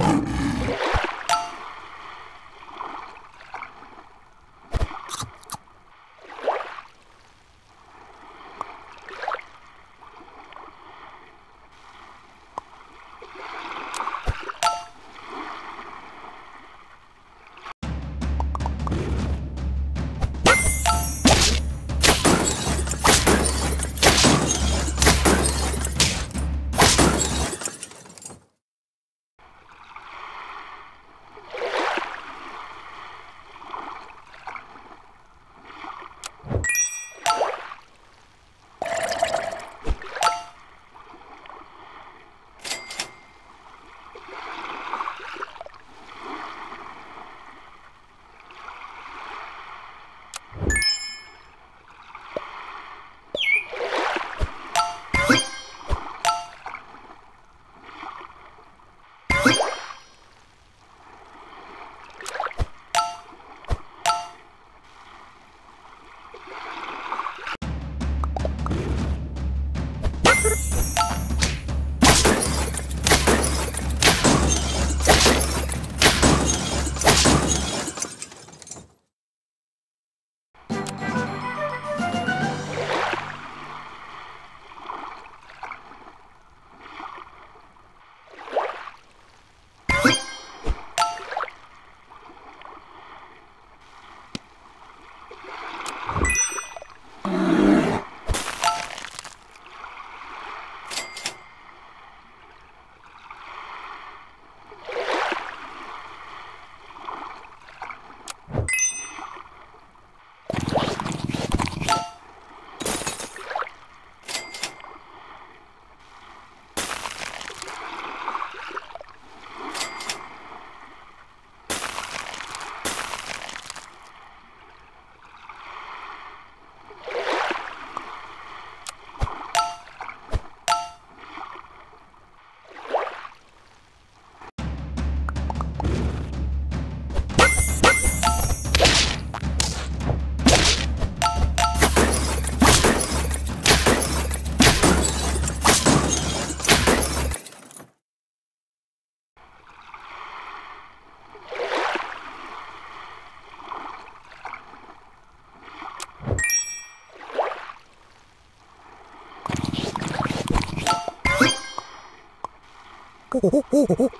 Oh. おおおおお